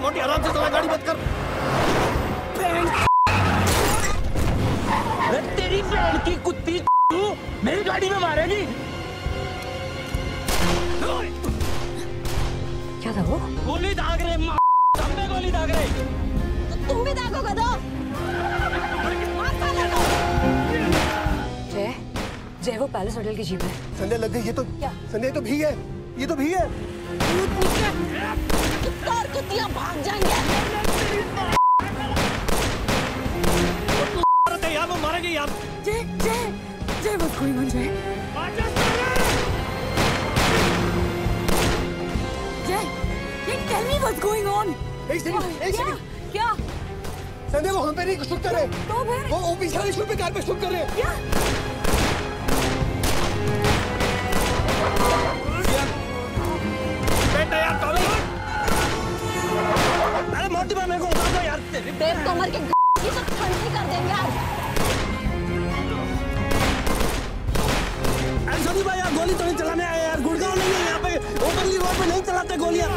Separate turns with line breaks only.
मोटी आराम से चला गाड़ी मत कर।
अरे तेरी बहन की कुत्ती तू मेरी गाड़ी में मारेगी।
क्या था वो?
गोली दाग रहे माँ सब गोली दाग रहे।
तो तुम भी दागो गधो मार साले को। जय जय वो पैलेस होटल की जीप है।
संध्या लग गई ये तो
क्या?
संध्या तो भी है ये तो भी है।
कुत्ता भाग जाएँगे।
अरे यार वो मारेंगे यार
जय जय जय going on जय जय जय tell me what's going on
एक सेकंड एक
क्या
सेकंड
क्या?
संध्या वो हम पे नहीं शूट कर रहे।
तो फिर?
वो वो पीछे शूट पे कार पे शूट कर रहे।
क्या?
छोड़ मेरे को यार।
देव तोमर के कर देंगे
सभी भाई यार गोली तो नहीं चलाने आए यार। गुड़गांव नहीं है यहाँ पे। ओपनली रोड पे नहीं चलाते गोलियाँ।